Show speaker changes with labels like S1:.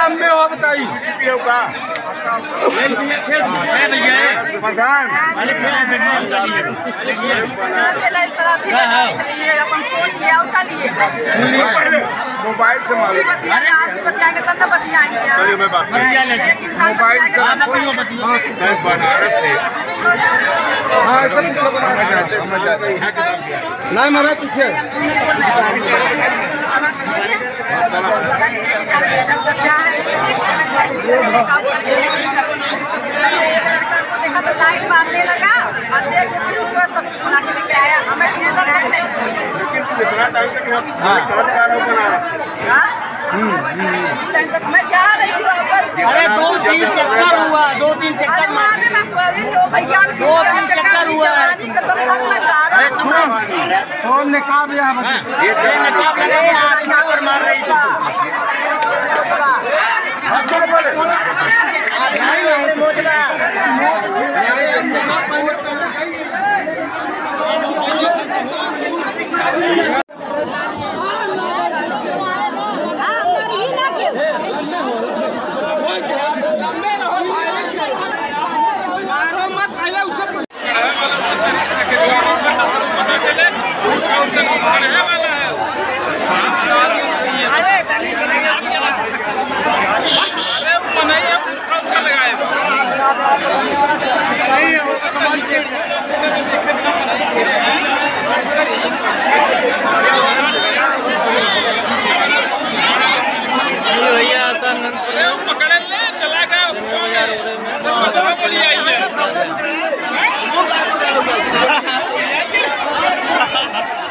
S1: लंबे हो। बताई मोबाइल से मालूम मोबाइल से बनारस से हाँ। नहीं महाराज पीछे।
S2: लाइट मारने लगा और देख के फिर उसको सब बुला के लेके आया हमें
S1: कितना टाइम तक रहा हूँ बनारस
S2: हाँ? टाइम तक मैं जा रही हूँ
S3: अरे दो तीन चक्कर हुआ दो तीन चक्कर मार
S2: मारने में कोई दो भैया ने
S3: दो तीन चक्कर हुआ है।
S2: जवानी का तो सब लगा रहा
S1: निकाब यहाँ
S3: ये